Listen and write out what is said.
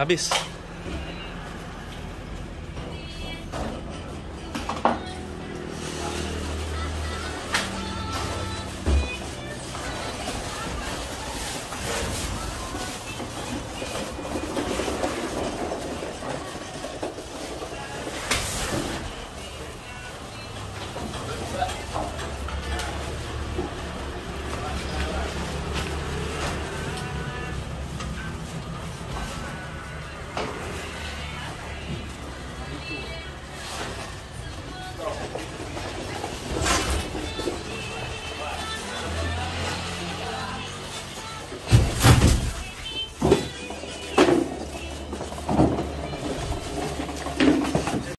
cabeça.